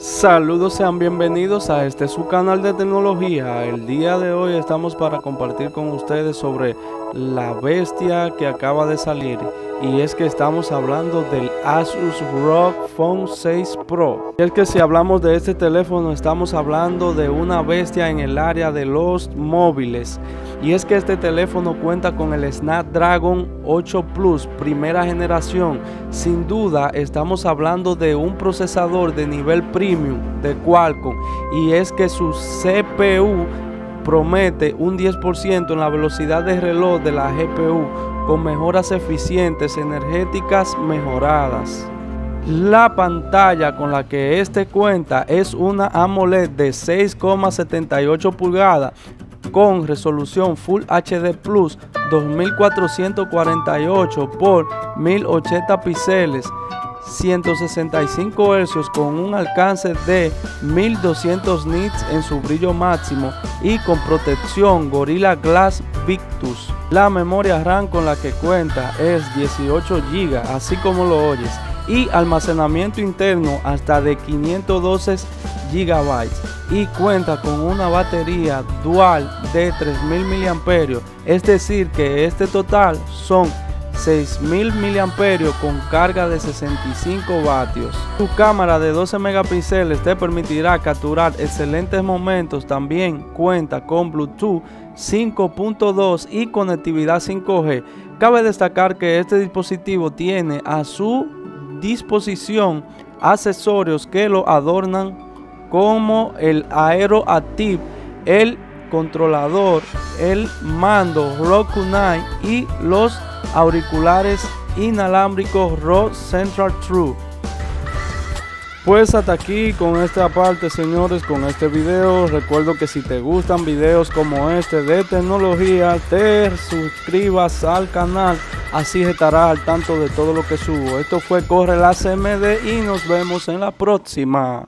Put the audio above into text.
Saludos, sean bienvenidos a este su canal de tecnología. El día de hoy estamos para compartir con ustedes sobre la bestia que acaba de salir y es que estamos hablando del Asus ROG Phone 6 Pro. Y es que si hablamos de este teléfono estamos hablando de una bestia en el área de los móviles. Y es que este teléfono cuenta con el Snapdragon 8 Plus primera generación. Sin duda estamos hablando de un procesador de nivel premium de Qualcomm y es que su CPU promete un 10% en la velocidad de reloj de la GPU con mejoras eficientes energéticas mejoradas. La pantalla con la que este cuenta es una AMOLED de 6,78 pulgadas con resolución Full HD Plus 2448 por 1080 píxeles 165 Hz con un alcance de 1200 nits en su brillo máximo y con protección Gorilla Glass Victus. La memoria RAM con la que cuenta es 18 GB, así como lo oyes, y almacenamiento interno hasta de 512 GB y cuenta con una batería dual de 3000 mAh, es decir que este total son 6000 mAh con carga de 65 vatios. Tu cámara de 12 megapíxeles te permitirá capturar excelentes momentos. También cuenta con Bluetooth 5.2 y conectividad 5G. Cabe destacar que este dispositivo tiene a su disposición accesorios que lo adornan como el Aero Active, el controlador, el mando Roku 9 y los auriculares inalámbricos Rode Central True. Pues hasta aquí con esta parte señores, con este video. Recuerdo que si te gustan videos como este de tecnología, te suscribas al canal. Así estarás al tanto de todo lo que subo. Esto fue Corre la CMD y nos vemos en la próxima.